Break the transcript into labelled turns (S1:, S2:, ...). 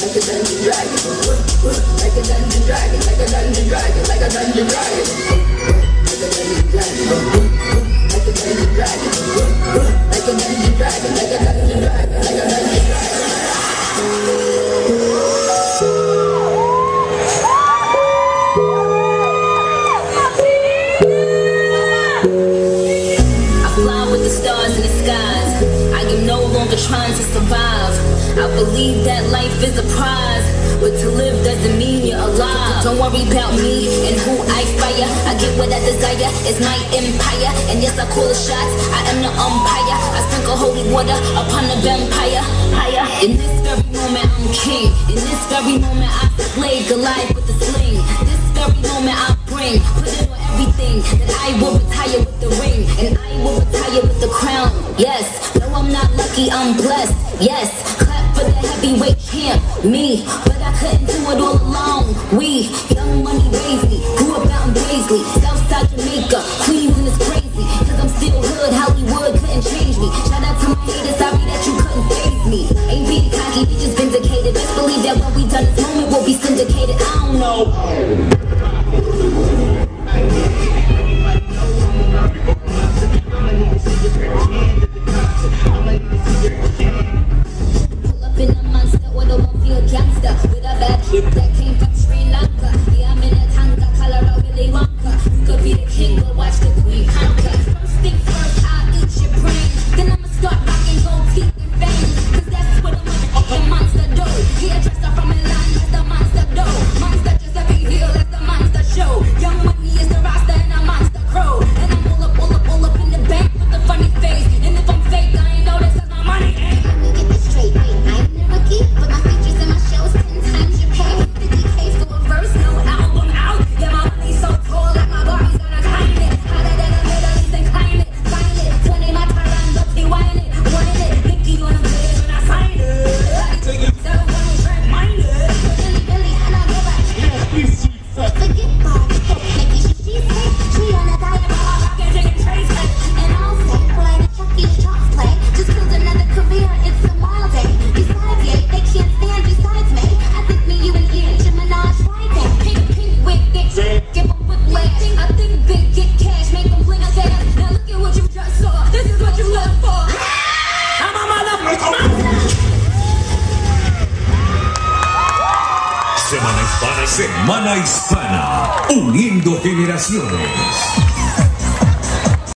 S1: like a dungeon dragon. Like a dungeon dragon, like a dungeon dragon, like a dungeon dragon. Like a dungeon dragon. Like a dungeon dragon. Trying to survive. I believe that life is a prize, but to live doesn't mean you're alive. Don't worry about me and who I fire. I get what I desire, it's my empire. And yes, I call the shots, I am the umpire. I sprinkle holy water upon the vampire. In this very moment, I'm king. In this very moment, I slay Goliath with a sling. This very moment, I bring, put it on everything. That I will retire with the ring, and I will retire with the crown. Yes, no, I'm not lucky, I'm blessed. Yes me, but I couldn't do it all alone. We, young money raised me, grew up out in
S2: Semana Hispana. Semana Hispana. Uniendo generaciones.